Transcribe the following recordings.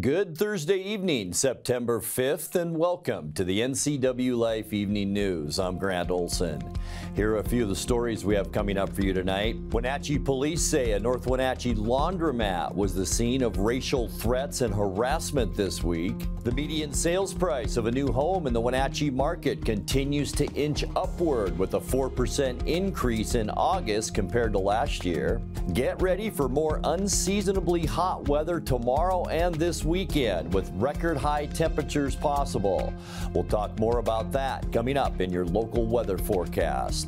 Good Thursday evening, September 5th, and welcome to the NCW Life Evening News. I'm Grant Olson. Here are a few of the stories we have coming up for you tonight. Wenatchee police say a North Wenatchee laundromat was the scene of racial threats and harassment this week. The median sales price of a new home in the Wenatchee market continues to inch upward with a 4% increase in August compared to last year. Get ready for more unseasonably hot weather tomorrow and this weekend with record high temperatures possible. We'll talk more about that coming up in your local weather forecast.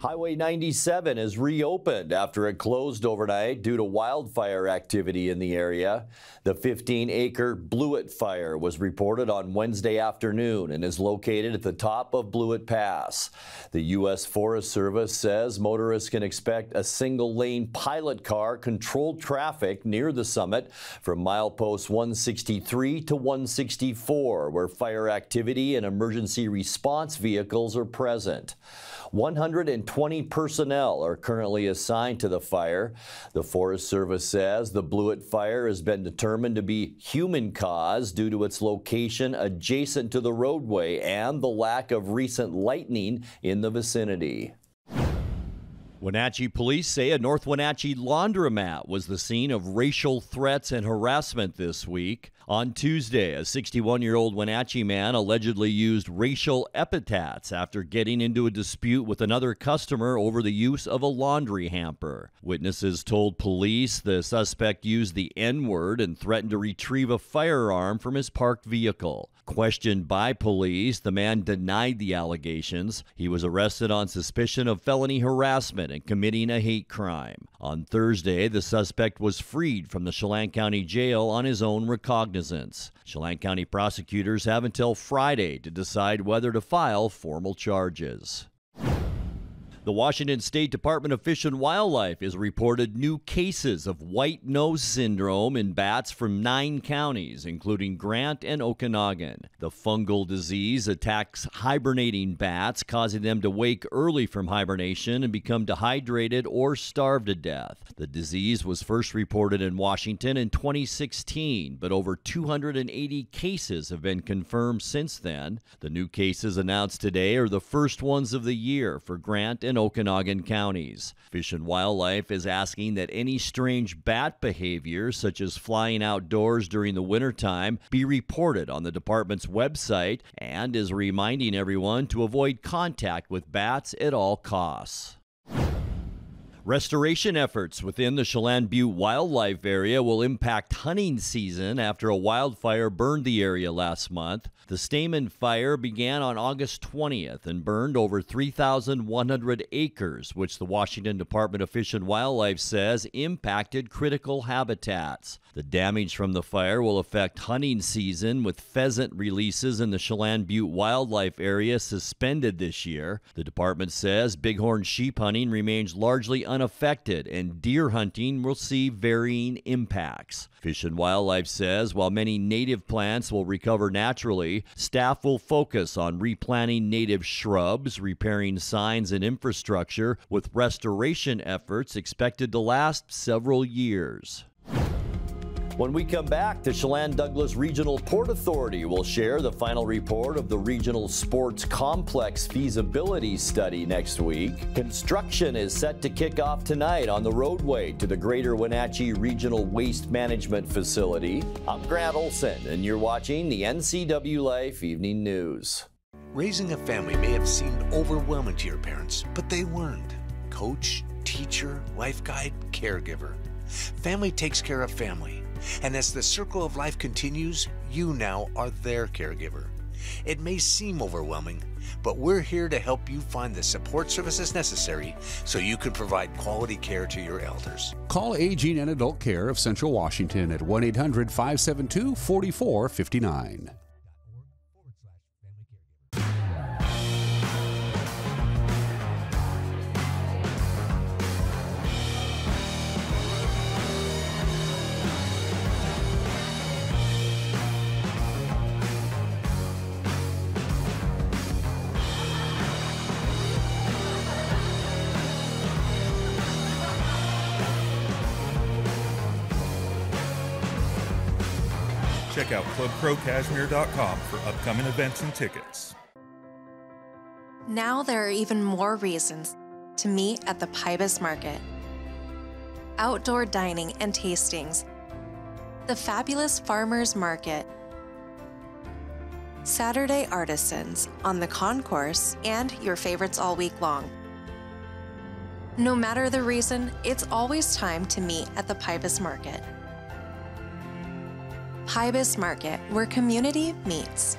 Highway 97 is reopened after it closed overnight due to wildfire activity in the area. The 15 acre Blewett fire was reported on Wednesday afternoon and is located at the top of Blewett Pass. The U.S. Forest Service says motorists can expect a single lane pilot car controlled traffic near the summit from milepost 163 to 164, where fire activity and emergency response vehicles are present. 120 personnel are currently assigned to the fire. The Forest Service says the Blewett fire has been determined to be human caused due to its location adjacent to the roadway and the lack of recent lightning in the vicinity. Wenatchee police say a North Wenatchee laundromat was the scene of racial threats and harassment this week. On Tuesday, a 61 year old Wenatchee man allegedly used racial epithets after getting into a dispute with another customer over the use of a laundry hamper. Witnesses told police the suspect used the N word and threatened to retrieve a firearm from his parked vehicle. Questioned by police, the man denied the allegations. He was arrested on suspicion of felony harassment and committing a hate crime. On Thursday, the suspect was freed from the Chelan County Jail on his own recognizance. Chelan County prosecutors have until Friday to decide whether to file formal charges. The Washington State Department of Fish and Wildlife has reported new cases of white nose syndrome in bats from nine counties, including Grant and Okanogan. The fungal disease attacks hibernating bats, causing them to wake early from hibernation and become dehydrated or starve to death. The disease was first reported in Washington in 2016, but over 280 cases have been confirmed since then. The new cases announced today are the first ones of the year for Grant and Okanogan counties. Fish and Wildlife is asking that any strange bat behavior, such as flying outdoors during the wintertime, be reported on the department's website and is reminding everyone to avoid contact with bats at all costs. Restoration efforts within the Chelan Butte wildlife area will impact hunting season after a wildfire burned the area last month. The Stayman fire began on August 20th and burned over 3,100 acres, which the Washington Department of Fish and Wildlife says impacted critical habitats. The damage from the fire will affect hunting season with pheasant releases in the Chelan Butte wildlife area suspended this year. The department says bighorn sheep hunting remains largely unaffected and deer hunting will see varying impacts. Fish and Wildlife says while many native plants will recover naturally, staff will focus on replanting native shrubs, repairing signs and infrastructure, with restoration efforts expected to last several years. When we come back, the Chelan Douglas Regional Port Authority will share the final report of the Regional Sports Complex feasibility study next week. Construction is set to kick off tonight on the roadway to the Greater Wenatchee Regional Waste Management Facility. I'm Grant Olson, and you're watching the NCW Life Evening News. Raising a family may have seemed overwhelming to your parents, but they weren't. Coach, teacher, life guide, caregiver. Family takes care of family. And as the circle of life continues, you now are their caregiver. It may seem overwhelming, but we're here to help you find the support services necessary so you can provide quality care to your elders. Call Aging and Adult Care of Central Washington at 1 800 572 4459. Check out clubprocashmere.com for upcoming events and tickets. Now there are even more reasons to meet at the Pybus Market. Outdoor dining and tastings, the fabulous Farmers Market, Saturday artisans on the concourse, and your favorites all week long. No matter the reason, it's always time to meet at the Pybus Market. Pybus Market, where community meets.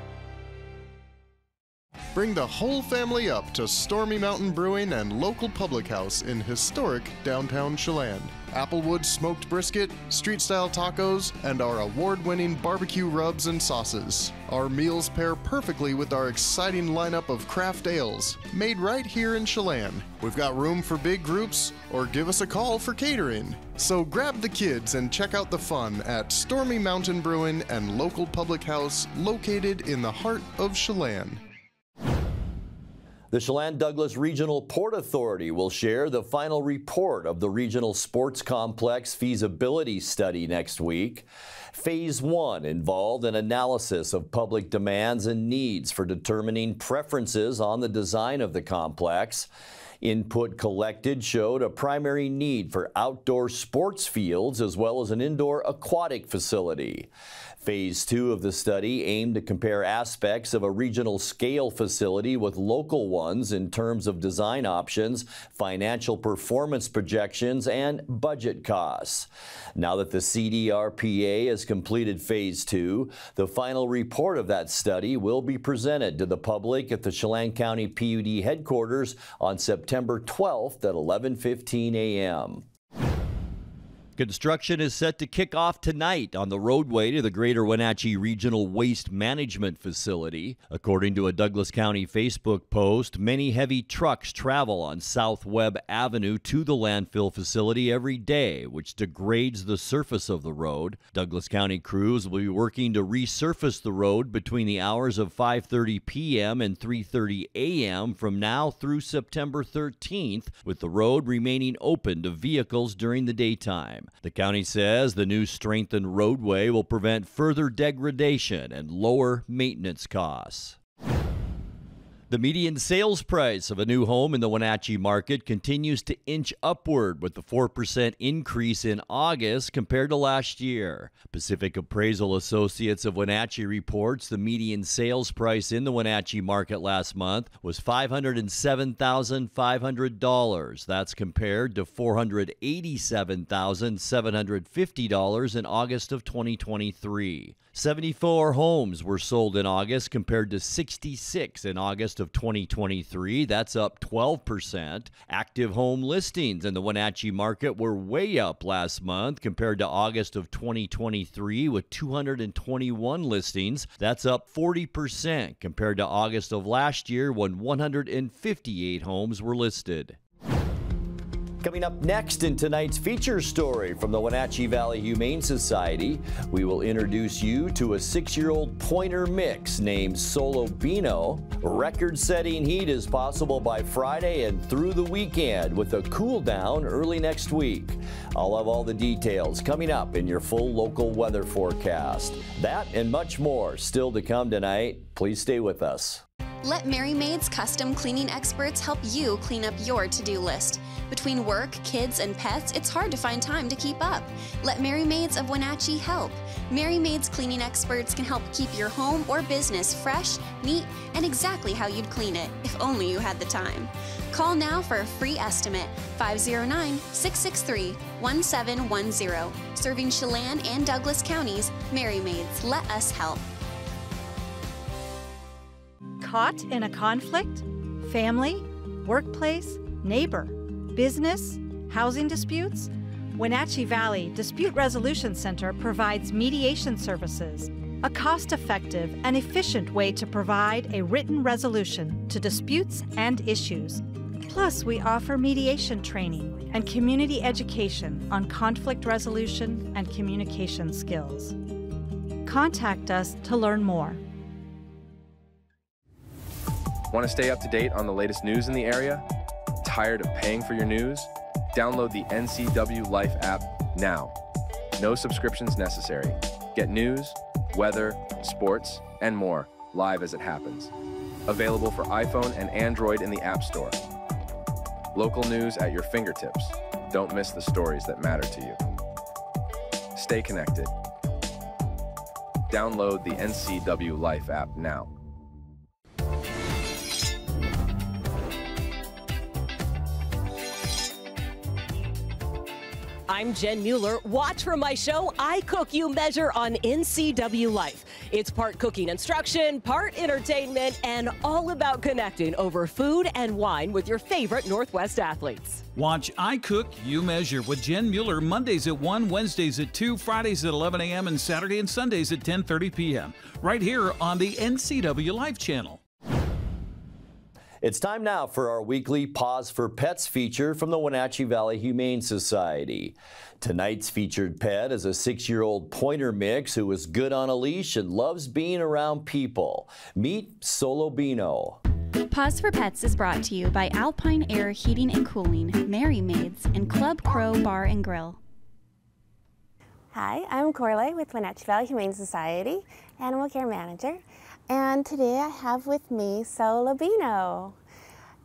Bring the whole family up to Stormy Mountain Brewing and local public house in historic downtown Chelan. Applewood smoked brisket, street style tacos, and our award winning barbecue rubs and sauces. Our meals pair perfectly with our exciting lineup of craft ales, made right here in Chelan. We've got room for big groups, or give us a call for catering. So grab the kids and check out the fun at Stormy Mountain Brewing and local public house located in the heart of Chelan. The Chelan Douglas Regional Port Authority will share the final report of the Regional Sports Complex feasibility study next week. Phase 1 involved an analysis of public demands and needs for determining preferences on the design of the complex. Input collected showed a primary need for outdoor sports fields as well as an indoor aquatic facility. Phase two of the study aimed to compare aspects of a regional scale facility with local ones in terms of design options, financial performance projections, and budget costs. Now that the CDRPA has completed phase two, the final report of that study will be presented to the public at the Chelan County PUD headquarters on September 12th at 11:15 a.m. Construction is set to kick off tonight on the roadway to the Greater Wenatchee Regional Waste Management Facility. According to a Douglas County Facebook post, many heavy trucks travel on South Webb Avenue to the landfill facility every day, which degrades the surface of the road. Douglas County crews will be working to resurface the road between the hours of 5:30 p.m. and 3:30 a.m. from now through September 13th, with the road remaining open to vehicles during the daytime. The county says the new strengthened roadway will prevent further degradation and lower maintenance costs. The median sales price of a new home in the Wenatchee market continues to inch upward with the 4% increase in August compared to last year. Pacific Appraisal Associates of Wenatchee reports the median sales price in the Wenatchee market last month was $507,500. That's compared to $487,750 in August of 2023. 74 homes were sold in August compared to 66 in August of 2023. That's up 12%. Active home listings in the Wenatchee market were way up last month compared to August of 2023 with 221 listings. That's up 40% compared to August of last year when 158 homes were listed. Coming up next in tonight's feature story from the Wenatchee Valley Humane Society, we will introduce you to a six-year-old pointer mix named Solo Bino. Record-setting heat is possible by Friday and through the weekend with a cool down early next week. I'll have all the details coming up in your full local weather forecast. That and much more still to come tonight. Please stay with us. Let Merry Maids custom cleaning experts help you clean up your to-do list. Between work, kids, and pets, it's hard to find time to keep up. Let Merry Maids of Wenatchee help. Merry Maids cleaning experts can help keep your home or business fresh, neat, and exactly how you'd clean it, if only you had the time. Call now for a free estimate 509 663 1710. Serving Chelan and Douglas counties, Merry Maids, let us help. Caught in a conflict? Family? Workplace? Neighbor? Business? Housing disputes? Wenatchee Valley Dispute Resolution Center provides mediation services, a cost effective and efficient way to provide a written resolution to disputes and issues. Plus, we offer mediation training and community education on conflict resolution and communication skills. Contact us to learn more. Want to stay up to date on the latest news in the area? Tired of paying for your news? Download the NCW Life app now. No subscriptions necessary. Get news weather, sports, and more live as it happens. Available for iPhone and Android in the App Store. Local news at your fingertips. Don't miss the stories that matter to you. Stay connected. Download the NCW Life app now. I'm Jen Mueller. Watch for my show, I Cook You Measure on NCW Life. It's part cooking instruction, part entertainment, and all about connecting over food and wine with your favorite Northwest athletes. Watch I Cook, You Measure with Jen Mueller Mondays at 1, Wednesdays at 2, Fridays at 11 a.m., and Saturday and Sundays at 10.30 p.m. Right here on the NCW Life channel. It's time now for our weekly Paws for Pets feature from the Wenatchee Valley Humane Society. Tonight's featured pet is a six-year-old pointer mix who is good on a leash and loves being around people. Meet Solo Bino. Paws for Pets is brought to you by Alpine Air Heating and Cooling, Merry Maids, and Club Crow Bar and Grill. Hi, I'm Corley with Wenatchee Valley Humane Society, Animal Care Manager. And today I have with me Solabino.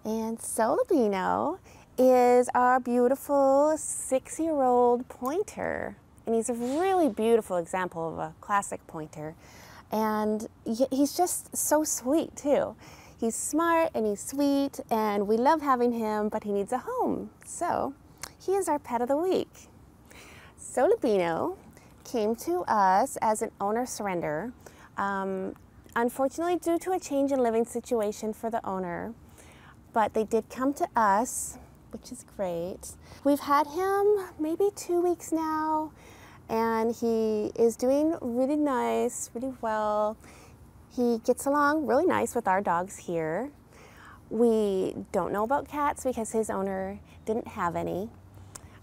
And Solabino is our beautiful six-year-old pointer. And he's a really beautiful example of a classic pointer. And he's just so sweet too. He's smart and he's sweet and we love having him, but he needs a home. So he is our pet of the week. Solabino came to us as an owner surrender um, unfortunately due to a change in living situation for the owner. But they did come to us, which is great. We've had him maybe two weeks now, and he is doing really nice, really well. He gets along really nice with our dogs here. We don't know about cats because his owner didn't have any.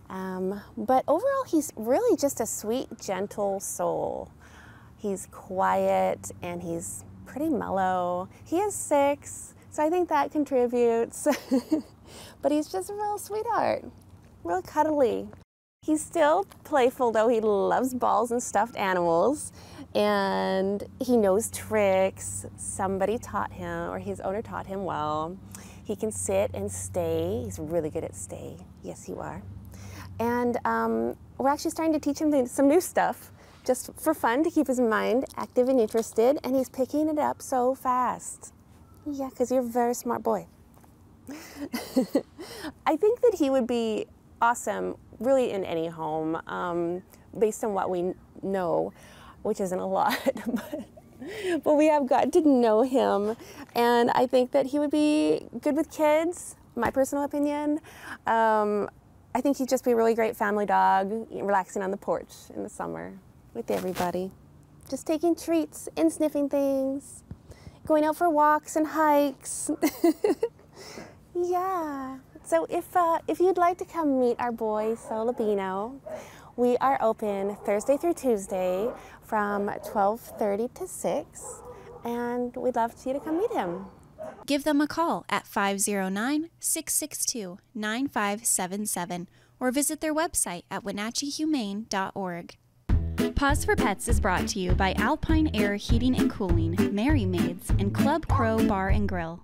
Um, but overall, he's really just a sweet, gentle soul. He's quiet and he's pretty mellow. He is six, so I think that contributes. but he's just a real sweetheart, real cuddly. He's still playful though. He loves balls and stuffed animals and he knows tricks. Somebody taught him or his owner taught him well. He can sit and stay. He's really good at stay. Yes, you are. And um, we're actually starting to teach him some new stuff just for fun to keep his mind active and interested, and he's picking it up so fast. Yeah, because you're a very smart boy. I think that he would be awesome really in any home um, based on what we know, which isn't a lot, but, but we have got to know him. And I think that he would be good with kids, my personal opinion. Um, I think he'd just be a really great family dog, relaxing on the porch in the summer with everybody. Just taking treats and sniffing things, going out for walks and hikes. yeah. So if, uh, if you'd like to come meet our boy Solabino, we are open Thursday through Tuesday from 12.30 to 6, and we'd love for you to come meet him. Give them a call at 509 662 9577 or visit their website at wenatcheehumane.org. Paws for Pets is brought to you by Alpine Air Heating and Cooling, Merry Maids, and Club Crow Bar and Grill.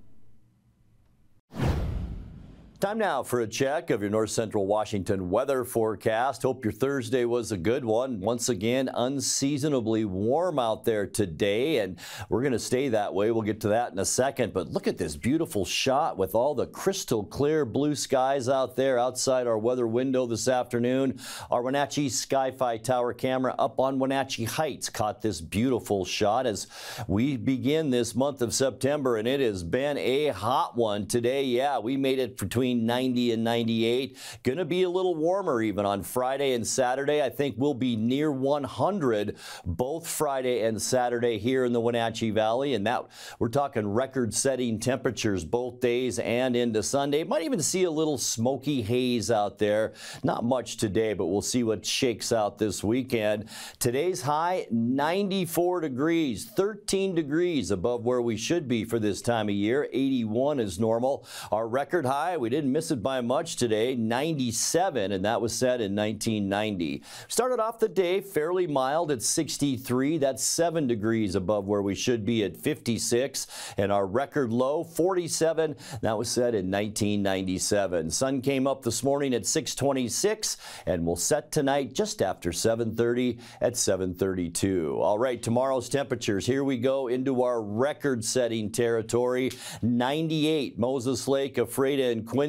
Time now for a check of your north central Washington weather forecast. Hope your Thursday was a good one. Once again, unseasonably warm out there today, and we're going to stay that way. We'll get to that in a second. But look at this beautiful shot with all the crystal clear blue skies out there outside our weather window this afternoon. Our Wenatchee Sky-Fi Tower camera up on Wenatchee Heights caught this beautiful shot as we begin this month of September, and it has been a hot one today. Yeah, we made it between between 90 and 98. Going to be a little warmer even on Friday and Saturday. I think we'll be near 100 both Friday and Saturday here in the Wenatchee Valley. And that we're talking record setting temperatures both days and into Sunday. Might even see a little smoky haze out there. Not much today, but we'll see what shakes out this weekend. Today's high 94 degrees, 13 degrees above where we should be for this time of year. 81 is normal. Our record high, we did didn't miss it by much today, 97, and that was set in 1990. Started off the day fairly mild at 63. That's 7 degrees above where we should be at 56. And our record low, 47. That was set in 1997. Sun came up this morning at 626 and will set tonight just after 730 at 732. All right, tomorrow's temperatures. Here we go into our record-setting territory. 98 Moses Lake, Ephrata, and Quincy.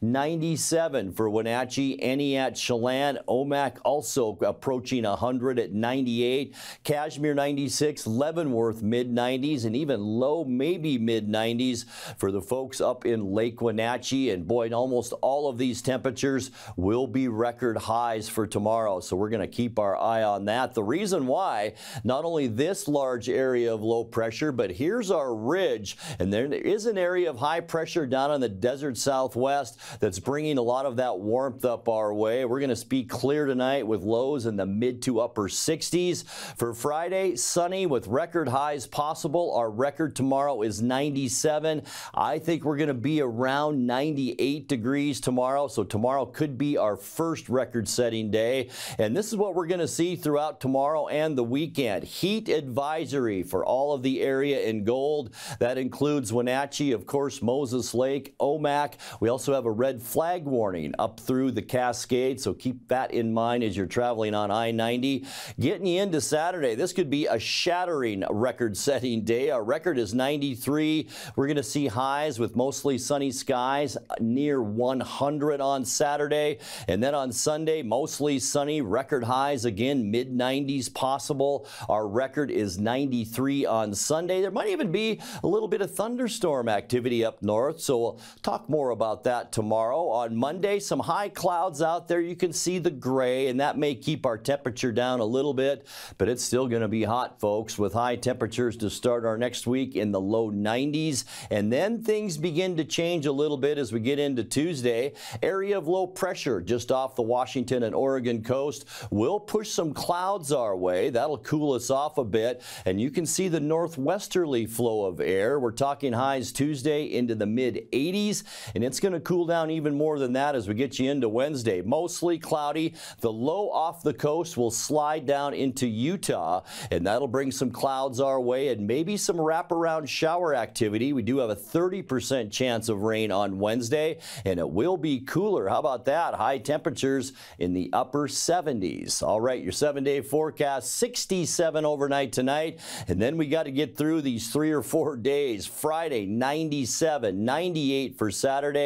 97 for Wenatchee, Entiat, Chelan. Omak also approaching 100 at 98. Cashmere 96, Leavenworth mid 90s, and even low, maybe mid 90s for the folks up in Lake Wenatchee. And boy, almost all of these temperatures will be record highs for tomorrow. So we're going to keep our eye on that. The reason why, not only this large area of low pressure, but here's our ridge, and there is an area of high pressure down in the desert southwest that's bringing a lot of that warmth up our way. We're going to be clear tonight with lows in the mid to upper 60s. For Friday, sunny with record highs possible. Our record tomorrow is 97. I think we're going to be around 98 degrees tomorrow. So tomorrow could be our first record setting day. And this is what we're going to see throughout tomorrow and the weekend. Heat advisory for all of the area in gold. That includes Wenatchee, of course, Moses Lake, Omak. We also have a red flag warning up through the Cascade. So keep that in mind as you're traveling on I-90. Getting you into Saturday, this could be a shattering record setting day. Our record is 93. We're going to see highs with mostly sunny skies near 100 on Saturday. And then on Sunday, mostly sunny, record highs again, mid 90s possible. Our record is 93 on Sunday. There might even be a little bit of thunderstorm activity up north. So we'll talk more about that tomorrow. On Monday, some high clouds out there. You can see the gray, and that may keep our temperature down a little bit, but it's still going to be hot, folks, with high temperatures to start our next week in the low 90s. And then things begin to change a little bit as we get into Tuesday. Area of low pressure just off the Washington and Oregon coast will push some clouds our way. That'll cool us off a bit, and you can see the northwesterly flow of air. We're talking highs Tuesday into the mid 80s, and it's going to cool down even more than that as we get you into Wednesday. Mostly cloudy. The low off the coast will slide down into Utah, and that'll bring some clouds our way and maybe some wraparound shower activity. We do have a 30% chance of rain on Wednesday, and it will be cooler. How about that? High temperatures in the upper 70s. All right, your seven day forecast 67 overnight tonight, and then we got to get through these three or four days. Friday, 97, 98 for Saturday,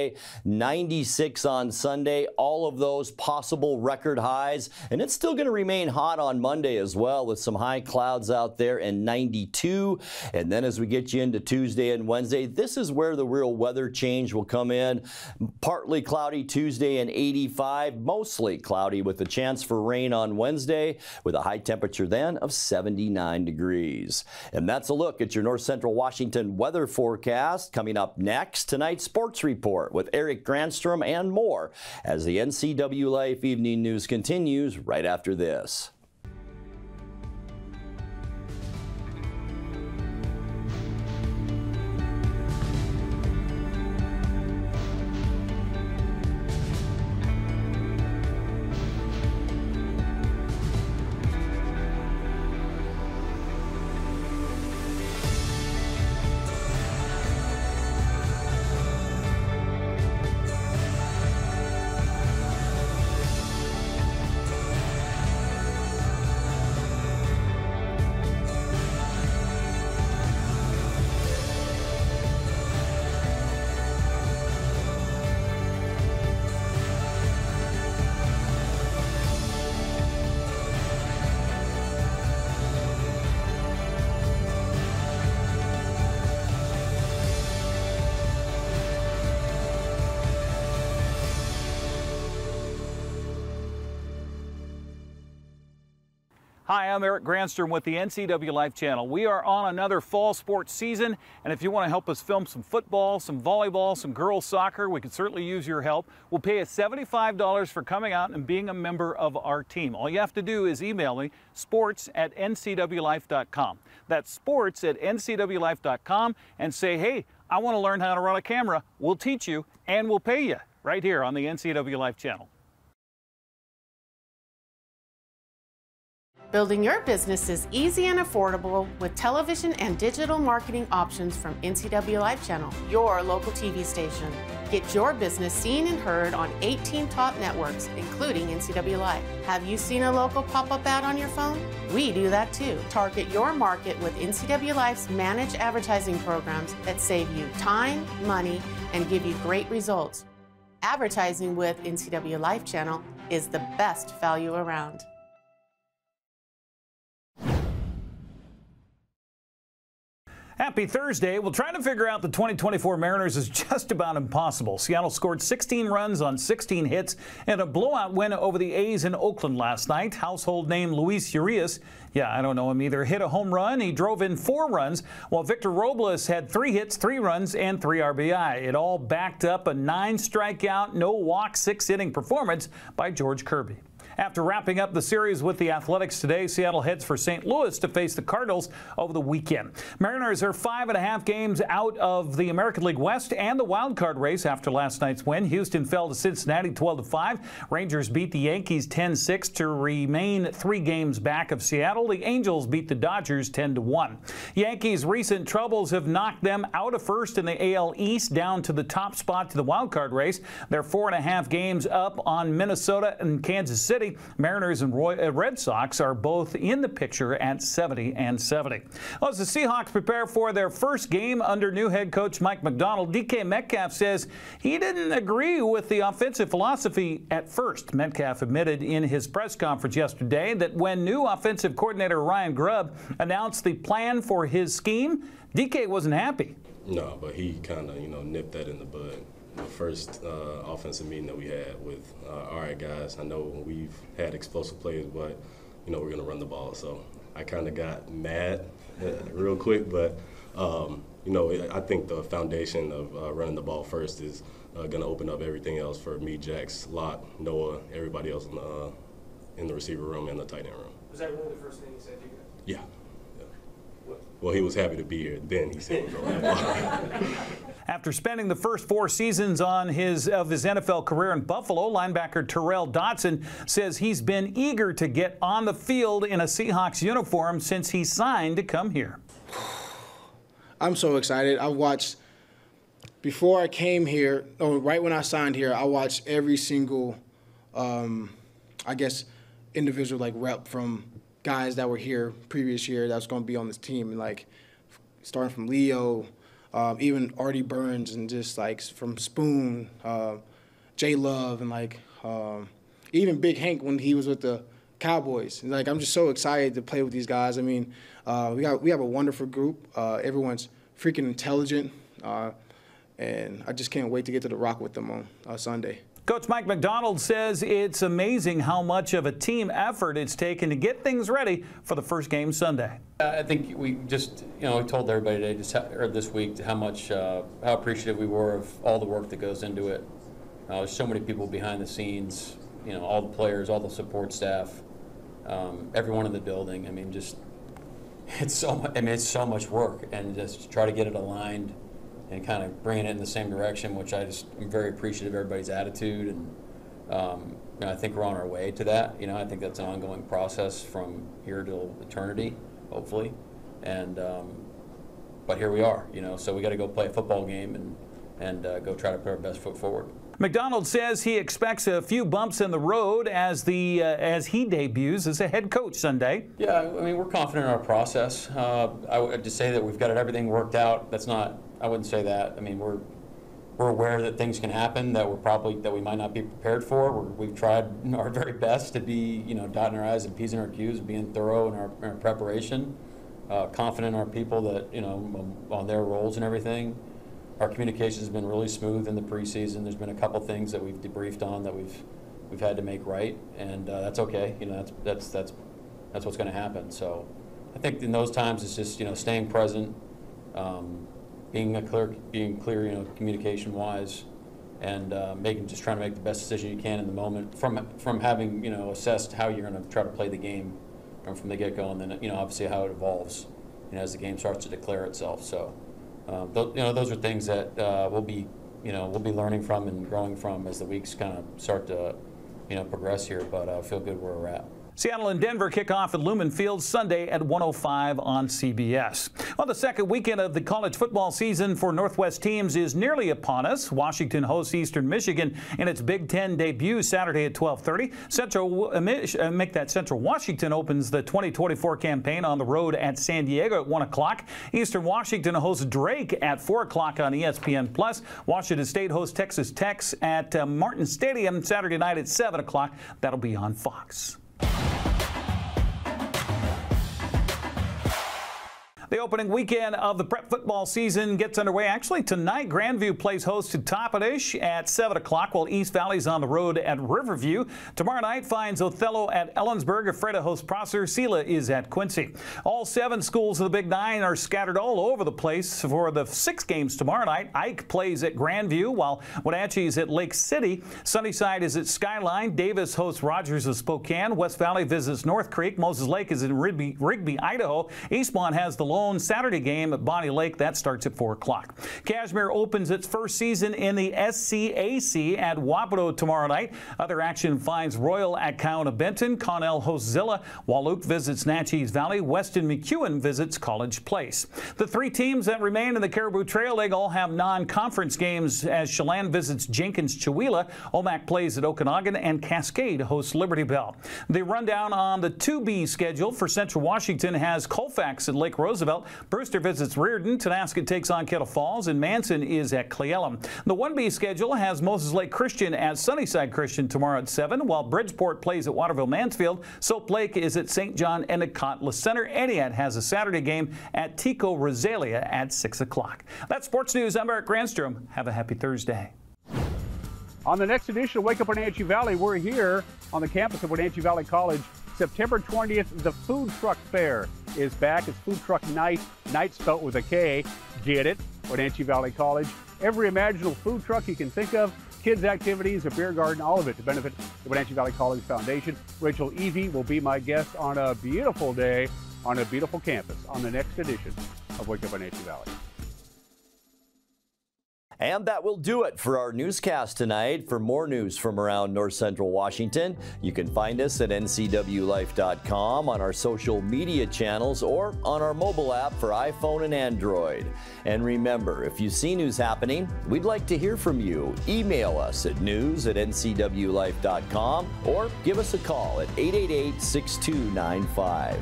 96 on Sunday. All of those possible record highs, and it's still going to remain hot on Monday as well with some high clouds out there and 92. And then as we get you into Tuesday and Wednesday, this is where the real weather change will come in. Partly cloudy Tuesday and 85, mostly cloudy with a chance for rain on Wednesday with a high temperature then of 79 degrees. And that's a look at your north central Washington weather forecast. Coming up next, tonight's sports report with Eric Granstrom and more as the NCW Life Evening News continues right after this. Hi, I'm Eric Granstrom with the NCW Life Channel. We are on another fall sports season, and if you want to help us film some football, some volleyball, some girls soccer, we could certainly use your help. We'll pay you $75 for coming out and being a member of our team. All you have to do is email me, sports at ncwlife.com. That's sports at ncwlife.com, and say, hey, I want to learn how to run a camera. We'll teach you and we'll pay you right here on the NCW Life channel. Building your business is easy and affordable with television and digital marketing options from NCW Life Channel, your local TV station. Get your business seen and heard on 18 top networks, including NCW Life. Have you seen a local pop-up ad on your phone? We do that too. Target your market with NCW Life's managed advertising programs that save you time, money, and give you great results. Advertising with NCW Life Channel is the best value around. Happy Thursday. Well, trying to figure out the 2024 Mariners is just about impossible. Seattle scored 16 runs on 16 hits and a blowout win over the A's in Oakland last night. Household name Luis Urias, yeah, I don't know him either, hit a home run. He drove in four runs, while Victor Robles had three hits, three runs, and three RBI. It all backed up a nine strikeout, no walk, six inning performance by George Kirby. After wrapping up the series with the Athletics today, Seattle heads for St. Louis to face the Cardinals over the weekend. Mariners are five and a half games out of the American League West and the wild card race after last night's win. Houston fell to Cincinnati 12 to 5. Rangers beat the Yankees 10 6 to remain three games back of Seattle. The Angels beat the Dodgers 10 to 1. Yankees' recent troubles have knocked them out of first in the AL East down to the top spot to the wild card race. They're four and a half games up on Minnesota and Kansas City. City. Mariners and Roy, uh, Red Sox are both in the picture at 70 and 70. Well, as the Seahawks prepare for their first game under new head coach Mike Macdonald, DK Metcalf says he didn't agree with the offensive philosophy at first. Metcalf admitted in his press conference yesterday that when new offensive coordinator Ryan Grubb announced the plan for his scheme, DK wasn't happy. No, but he kind of, you know, nipped that in the bud first uh, offensive meeting that we had with, uh, all right, guys, I know we've had explosive plays, but, you know, we're going to run the ball. So I kind of got mad real quick, but, um, you know, I think the foundation of uh, running the ball first is uh, going to open up everything else for me, Jax, Locke, Noah, everybody else in the, uh, in the receiver room and the tight end room. Was that really the first thing he said to you? Yeah. Well, he was happy to be here. Then he said, After spending the first four seasons on his of his NFL career in Buffalo, linebacker Tyrel Dodson says he's been eager to get on the field in a Seahawks uniform since he signed to come here. I'm so excited. I watched before I came here, or right when I signed here, I watched every single, um, I guess, individual like rep from guys that were here previous year that was going to be on this team, and like starting from Leo um, even Artie Burns and just like from Spoon, uh, Jay Love, and like um, even Big Hank when he was with the Cowboys. Like I'm just so excited to play with these guys. I mean, uh, we got we have a wonderful group. Uh, everyone's freaking intelligent, uh, and I just can't wait to get to the rock with them on uh, Sunday. Coach Mike Macdonald says it's amazing how much of a team effort it's taken to get things ready for the first game Sunday. I think we just, you know, we told everybody today, just how, or this week, how much, uh, how appreciative we were of all the work that goes into it. Uh, there's so many people behind the scenes, you know, all the players, all the support staff, um, everyone in the building. I mean, just it's so much. I mean, it's so much work, and just try to get it aligned and kind of bringing it in the same direction, which I just am very appreciative of everybody's attitude. And um, you know, I think we're on our way to that. You know, I think that's an ongoing process from here till eternity, hopefully. And um, but here we are. You know, so we got to go play a football game and and uh, go try to put our best foot forward. Macdonald says he expects a few bumps in the road as the uh, as he debuts as a head coach Sunday. Yeah, I mean we're confident in our process. Uh, I would just say that we've got everything worked out. That's not I wouldn't say that. I mean, we're we're aware that things can happen that we're probably that we might not be prepared for. we have tried our very best to be, you know, dotting our i's and p's in our q's, being thorough in our, in our preparation, uh, confident in our people that you know on their roles and everything. Our communication has been really smooth in the preseason. There's been a couple things that we've debriefed on that we've we've had to make right, and uh, that's okay. You know, that's that's that's that's what's going to happen. So, I think in those times it's just you know staying present. Um, being a clear, being clear, you know, communication wise, and uh, making just trying to make the best decision you can in the moment from from having you know assessed how you're going to try to play the game from the get go, and then you know obviously how it evolves, you know, as the game starts to declare itself. So uh, th- you know, those are things that uh, we'll be, you know, we'll be learning from and growing from as the weeks kind of start to, you know, progress here. But I uh, feel good where we're at. Seattle and Denver kick off at Lumen Field Sunday at 105 on CBS. Well, the second weekend of the college football season for Northwest teams is nearly upon us. Washington hosts Eastern Michigan in its Big Ten debut Saturday at 12:30. Central uh, uh, make that Central Washington opens the 2024 campaign on the road at San Diego at 1 o'clock. Eastern Washington hosts Drake at 4 o'clock on ESPN Plus. Washington State hosts Texas Tech at uh, Martin Stadium Saturday night at 7 o'clock. That'll be on Fox. The opening weekend of the prep football season gets underway. Actually, tonight, Grandview plays host to Toppenish at 7 o'clock, while East Valley's on the road at Riverview. Tomorrow night finds Othello at Ellensburg. Ephrata hosts Prosser. Selah is at Quincy. All seven schools of the Big Nine are scattered all over the place for the six games tomorrow night. Ike plays at Grandview, while Wenatchee is at Lake City. Sunnyside is at Skyline. Davis hosts Rogers of Spokane. West Valley visits North Creek. Moses Lake is in Rigby, Rigby Idaho. Eastmont has the lone Saturday game at Bonney Lake. That starts at 4 o'clock. Cashmere opens its first season in the SCAC at Wapato tomorrow night. Other action finds Royal at Kiona Benton. Connell hosts Zillah. Wahluke visits Naches Valley. Weston McEwen visits College Place. The three teams that remain in the Caribou Trail League all have non-conference games as Chelan visits Jenkins Chewelah. Omak plays at Okanogan and Cascade hosts Liberty Bell. The rundown on the 2B schedule for Central Washington has Colfax at Lake Roosevelt. Brewster visits Reardan. Tonasket takes on Kettle Falls, and Manson is at Cle Elum. The 1B schedule has Moses Lake Christian at Sunnyside Christian tomorrow at 7, while Bridgeport plays at Waterville Mansfield. Soap Lake is at St. John Endicott La Center. Entiat has a Saturday game at Tekoa Rosalia at 6 o'clock. That's sports news. I'm Eric Granstrom. Have a happy Thursday. On the next edition of Wake Up Wenatchee Valley, we're here on the campus of Wenatchee Valley College. September 20th, the Food Truck Fair is back. It's Food Truck Night. Night spelled with a K. Get it? Wenatchee Valley College. Every imaginable food truck you can think of, kids' activities, a beer garden, all of it to benefit the Wenatchee Valley College Foundation. Rachel Evie will be my guest on a beautiful day on a beautiful campus on the next edition of Wake Up Wenatchee Valley. And that will do it for our newscast tonight. For more news from around North Central Washington, you can find us at ncwlife.com, on our social media channels, or on our mobile app for iPhone and Android. And remember, if you see news happening, we'd like to hear from you. Email us at news at ncwlife.com or give us a call at 888 6295.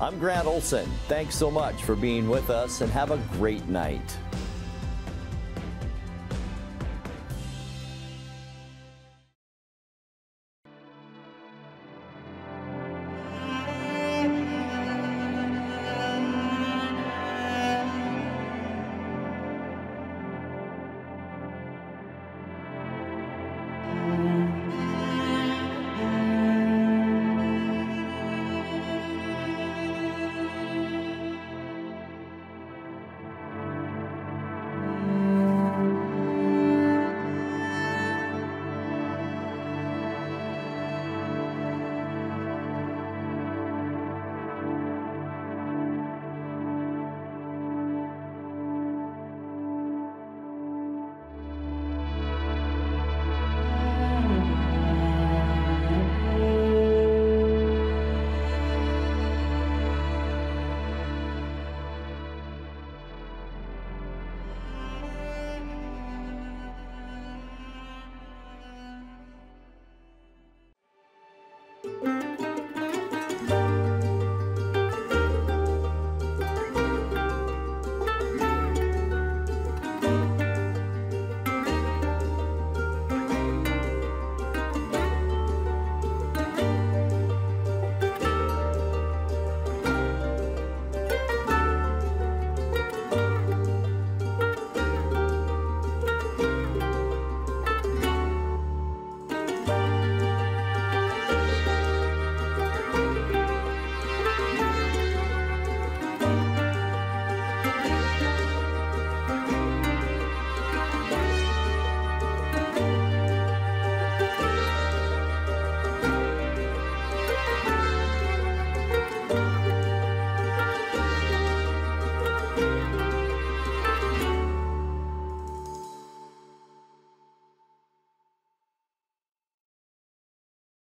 I'm Grant Olson. Thanks so much for being with us and have a great night.